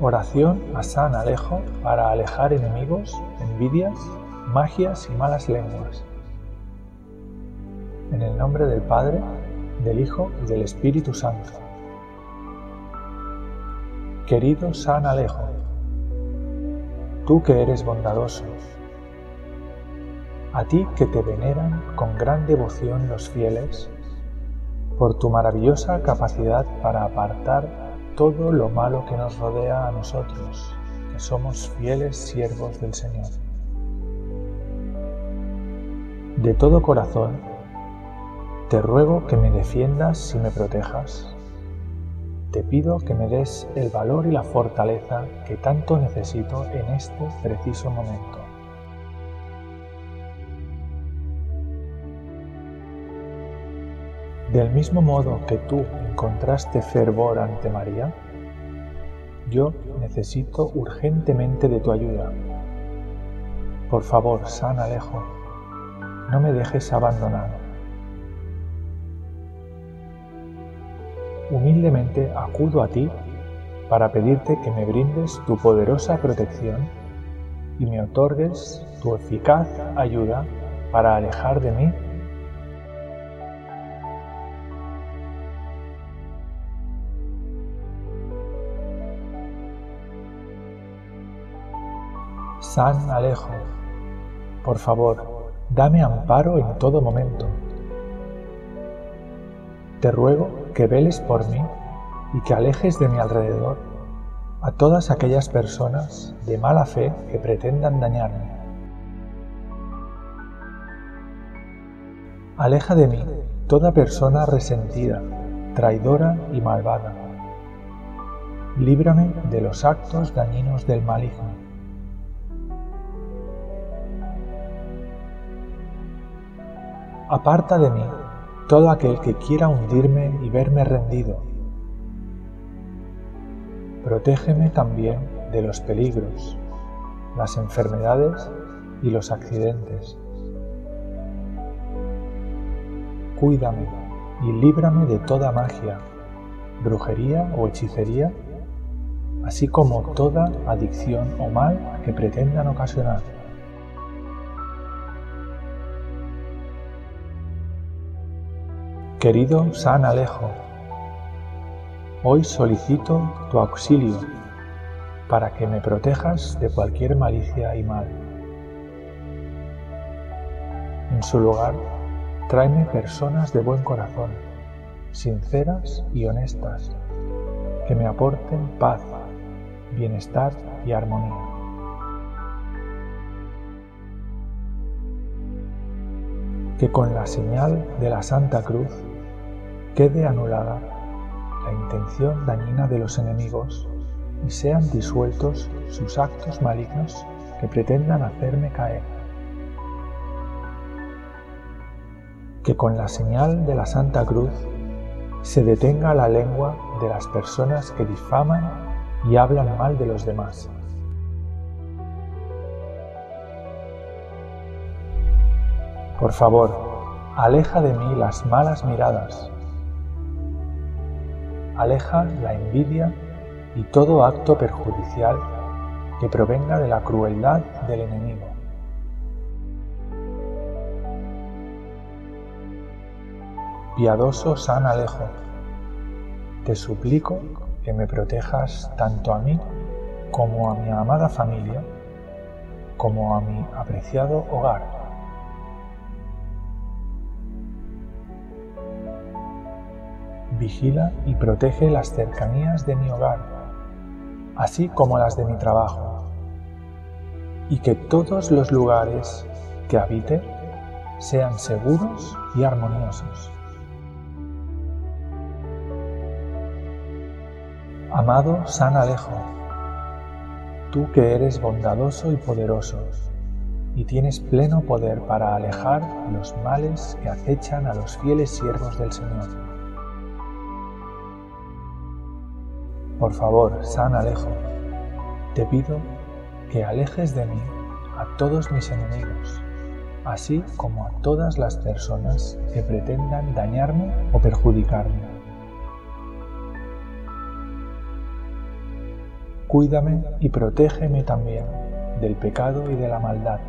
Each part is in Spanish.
Oración a San Alejo para alejar enemigos, envidias, magias y malas lenguas. En el nombre del Padre, del Hijo y del Espíritu Santo. Querido San Alejo, tú que eres bondadoso, a ti que te veneran con gran devoción los fieles, por tu maravillosa capacidad para apartar todo lo malo que nos rodea a nosotros, que somos fieles siervos del Señor. De todo corazón, te ruego que me defiendas y me protejas. Te pido que me des el valor y la fortaleza que tanto necesito en este preciso momento. Del mismo modo que tú encontraste fervor ante María, yo necesito urgentemente de tu ayuda. Por favor, San Alejo, no me dejes abandonado. Humildemente acudo a ti para pedirte que me brindes tu poderosa protección y me otorgues tu eficaz ayuda para alejar de mí San Alejo, por favor, dame amparo en todo momento. Te ruego que veles por mí y que alejes de mi alrededor a todas aquellas personas de mala fe que pretendan dañarme. Aleja de mí toda persona resentida, traidora y malvada. Líbrame de los actos dañinos del maligno. Aparta de mí todo aquel que quiera hundirme y verme rendido. Protégeme también de los peligros, las enfermedades y los accidentes. Cuídame y líbrame de toda magia, brujería o hechicería, así como toda adicción o mal que pretendan ocasionar. Querido San Alejo, hoy solicito tu auxilio para que me protejas de cualquier malicia y mal. En su lugar, tráeme personas de buen corazón, sinceras y honestas, que me aporten paz, bienestar y armonía. Que con la señal de la Santa Cruz quede anulada la intención dañina de los enemigos y sean disueltos sus actos malignos que pretendan hacerme caer. Que con la señal de la Santa Cruz se detenga la lengua de las personas que difaman y hablan mal de los demás. Por favor, aleja de mí las malas miradas, aleja la envidia y todo acto perjudicial que provenga de la crueldad del enemigo. Piadoso San Alejo, te suplico que me protejas tanto a mí como a mi amada familia, como a mi apreciado hogar. Vigila y protege las cercanías de mi hogar, así como las de mi trabajo, y que todos los lugares que habite sean seguros y armoniosos. Amado San Alejo, tú que eres bondadoso y poderoso, y tienes pleno poder para alejar los males que acechan a los fieles siervos del Señor Por favor, San Alejo, te pido que alejes de mí a todos mis enemigos, así como a todas las personas que pretendan dañarme o perjudicarme. cuídame y protégeme también del pecado y de la maldad.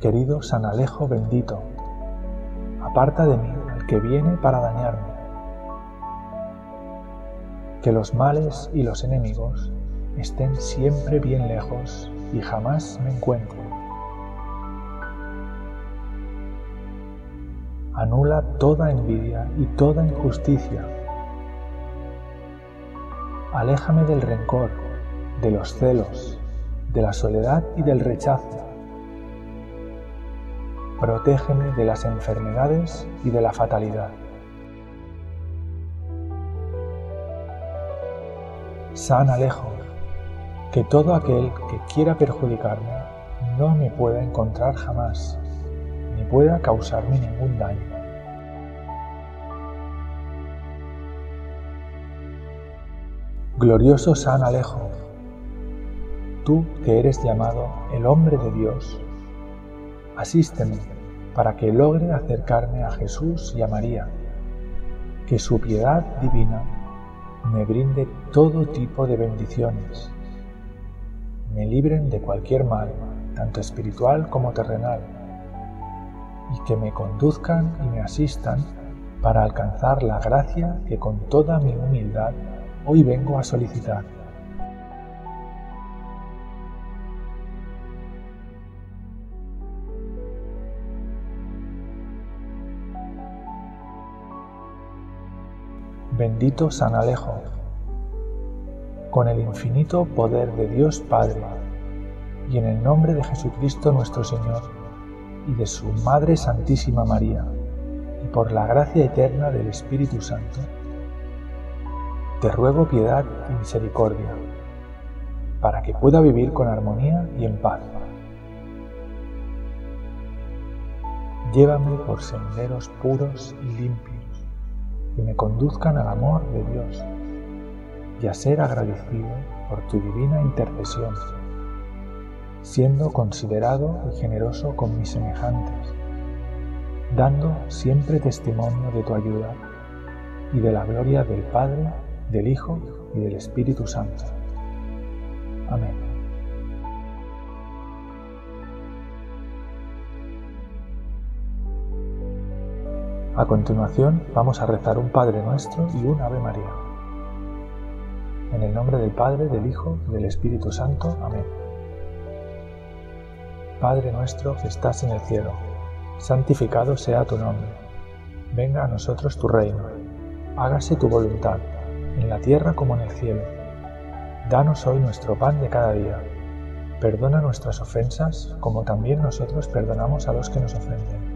Querido San Alejo bendito, aparta de mí que viene para dañarme. Que los males y los enemigos estén siempre bien lejos y jamás me encuentren. Anula toda envidia y toda injusticia. Aléjame del rencor, de los celos, de la soledad y del rechazo. Protégeme de las enfermedades y de la fatalidad. San Alejo, que todo aquel que quiera perjudicarme no me pueda encontrar jamás, ni pueda causarme ningún daño. Glorioso San Alejo, tú que eres llamado el hombre de Dios, asísteme para que logre acercarme a Jesús y a María, que su piedad divina me brinde todo tipo de bendiciones, me libren de cualquier mal, tanto espiritual como terrenal, y que me conduzcan y me asistan para alcanzar la gracia que con toda mi humildad hoy vengo a solicitar. Bendito San Alejo, con el infinito poder de Dios Padre, y en el nombre de Jesucristo nuestro Señor, y de su Madre Santísima María, y por la gracia eterna del Espíritu Santo, te ruego piedad y misericordia, para que pueda vivir con armonía y en paz. Llévame por senderos puros y limpios que me conduzcan al amor de Dios y a ser agradecido por tu divina intercesión, siendo considerado y generoso con mis semejantes, dando siempre testimonio de tu ayuda y de la gloria del Padre, del Hijo y del Espíritu Santo. Amén. A continuación vamos a rezar un Padre Nuestro y un Ave María. En el nombre del Padre, del Hijo y del Espíritu Santo. Amén. Padre nuestro que estás en el cielo, santificado sea tu nombre. Venga a nosotros tu reino. Hágase tu voluntad, en la tierra como en el cielo. Danos hoy nuestro pan de cada día. Perdona nuestras ofensas como también nosotros perdonamos a los que nos ofenden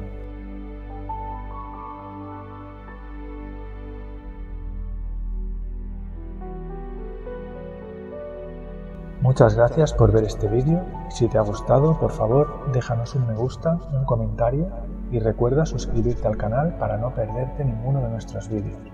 Muchas gracias por ver este vídeo. Si te ha gustado, por favor, déjanos un me gusta, un comentario y recuerda suscribirte al canal para no perderte ninguno de nuestros vídeos.